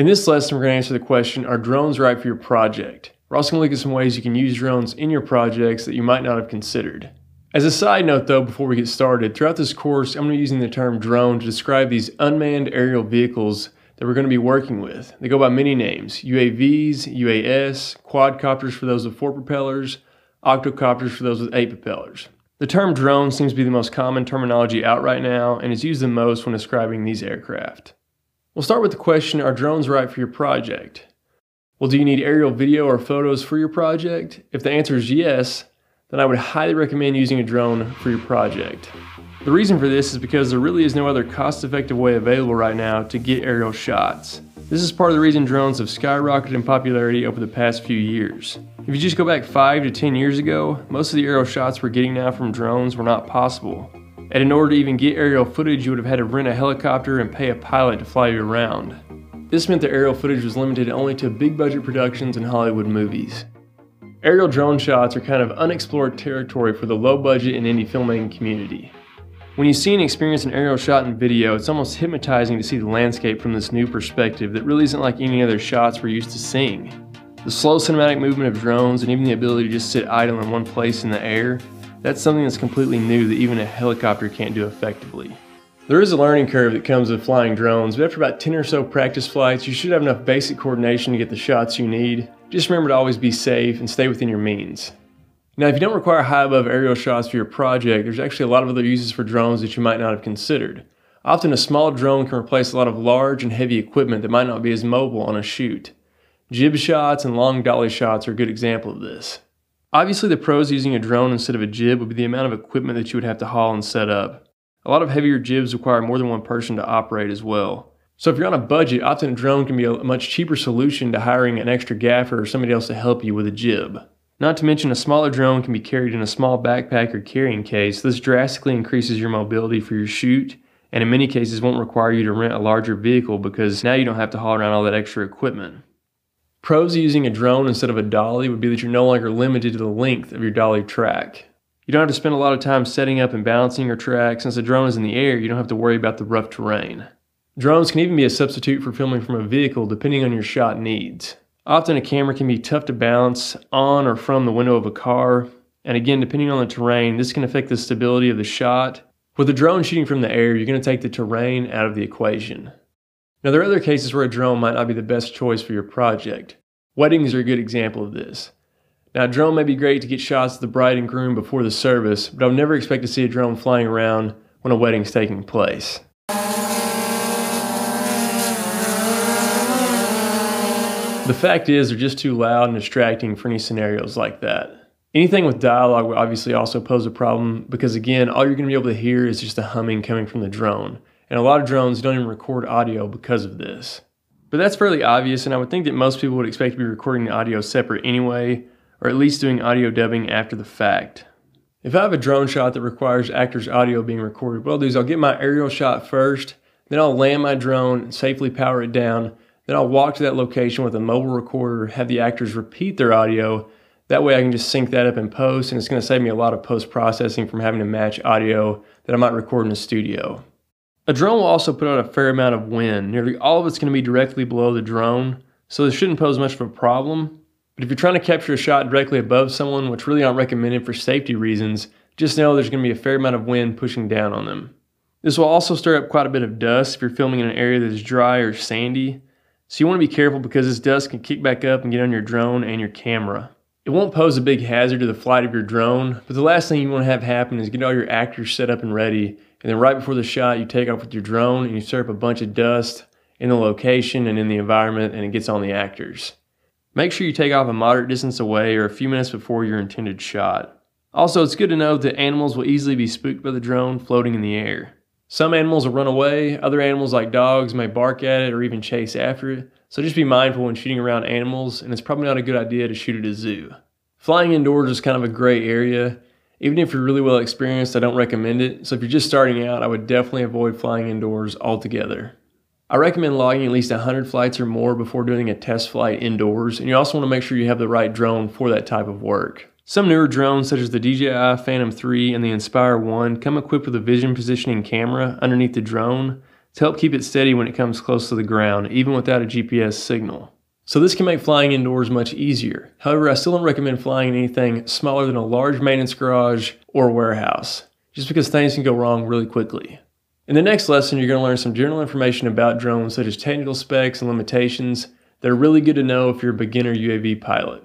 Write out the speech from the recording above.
In this lesson, we're going to answer the question, are drones right for your project? We're also going to look at some ways you can use drones in your projects that you might not have considered. As a side note though, before we get started, throughout this course, I'm going to be using the term drone to describe these unmanned aerial vehicles that we're going to be working with. They go by many names, UAVs, UAS, quadcopters for those with four propellers, octocopters for those with eight propellers. The term drone seems to be the most common terminology out right now and is used the most when describing these aircraft. We'll start with the question, are drones right for your project? Well, do you need aerial video or photos for your project? If the answer is yes, then I would highly recommend using a drone for your project. The reason for this is because there really is no other cost-effective way available right now to get aerial shots. This is part of the reason drones have skyrocketed in popularity over the past few years. If you just go back 5 to 10 years ago, most of the aerial shots we're getting now from drones were not possible. And in order to even get aerial footage, you would have had to rent a helicopter and pay a pilot to fly you around. This meant that aerial footage was limited only to big budget productions and Hollywood movies. Aerial drone shots are kind of unexplored territory for the low budget and indie filmmaking community. When you see and experience an aerial shot in video, it's almost hypnotizing to see the landscape from this new perspective that really isn't like any other shots we're used to seeing. The slow cinematic movement of drones and even the ability to just sit idle in one place in the air that's something that's completely new that even a helicopter can't do effectively. There is a learning curve that comes with flying drones, but after about 10 or so practice flights, you should have enough basic coordination to get the shots you need. Just remember to always be safe and stay within your means. Now, if you don't require high above aerial shots for your project, there's actually a lot of other uses for drones that you might not have considered. Often a small drone can replace a lot of large and heavy equipment that might not be as mobile on a shoot. Jib shots and long dolly shots are a good example of this. Obviously, the pros using a drone instead of a jib would be the amount of equipment that you would have to haul and set up. A lot of heavier jibs require more than one person to operate as well. So if you're on a budget, opting a drone can be a much cheaper solution to hiring an extra gaffer or somebody else to help you with a jib. Not to mention a smaller drone can be carried in a small backpack or carrying case. This drastically increases your mobility for your shoot and in many cases won't require you to rent a larger vehicle because now you don't have to haul around all that extra equipment. Pros of using a drone instead of a dolly would be that you're no longer limited to the length of your dolly track. You don't have to spend a lot of time setting up and balancing your track. Since the drone is in the air, you don't have to worry about the rough terrain. Drones can even be a substitute for filming from a vehicle depending on your shot needs. Often a camera can be tough to balance on or from the window of a car, and again, depending on the terrain, this can affect the stability of the shot. With a drone shooting from the air, you're going to take the terrain out of the equation. Now, there are other cases where a drone might not be the best choice for your project. Weddings are a good example of this. Now, a drone may be great to get shots of the bride and groom before the service, but I'll never expect to see a drone flying around when a wedding's taking place. The fact is, they're just too loud and distracting for any scenarios like that. Anything with dialogue would obviously also pose a problem because, again, all you're going to be able to hear is just the humming coming from the drone and a lot of drones don't even record audio because of this. But that's fairly obvious, and I would think that most people would expect to be recording the audio separate anyway, or at least doing audio dubbing after the fact. If I have a drone shot that requires actors' audio being recorded, what I'll do is I'll get my aerial shot first, then I'll land my drone and safely power it down, then I'll walk to that location with a mobile recorder, have the actors repeat their audio. That way I can just sync that up in post, and it's going to save me a lot of post processing from having to match audio that I might record in the studio. A drone will also put out a fair amount of wind. Nearly all of it's going to be directly below the drone, so this shouldn't pose much of a problem. But if you're trying to capture a shot directly above someone, which really aren't recommended for safety reasons, just know there's going to be a fair amount of wind pushing down on them. This will also stir up quite a bit of dust if you're filming in an area that is dry or sandy. So you want to be careful because this dust can kick back up and get on your drone and your camera. It won't pose a big hazard to the flight of your drone, but the last thing you want to have happen is get all your actors set up and ready and then right before the shot, you take off with your drone and you stir up a bunch of dust in the location and in the environment, and it gets on the actors. Make sure you take off a moderate distance away or a few minutes before your intended shot. Also, it's good to know that animals will easily be spooked by the drone floating in the air. Some animals will run away, other animals like dogs may bark at it or even chase after it, so just be mindful when shooting around animals, and it's probably not a good idea to shoot at a zoo. Flying indoors is kind of a gray area. Even if you're really well experienced, I don't recommend it. So if you're just starting out, I would definitely avoid flying indoors altogether. I recommend logging at least 100 flights or more before doing a test flight indoors, and you also want to make sure you have the right drone for that type of work. Some newer drones, such as the DJI Phantom 3 and the Inspire 1, come equipped with a vision positioning camera underneath the drone, to help keep it steady when it comes close to the ground, even without a GPS signal. So this can make flying indoors much easier. However, I still don't recommend flying anything smaller than a large maintenance garage or warehouse, just because things can go wrong really quickly. In the next lesson, you're going to learn some general information about drones such as technical specs and limitations that are really good to know if you're a beginner UAV pilot.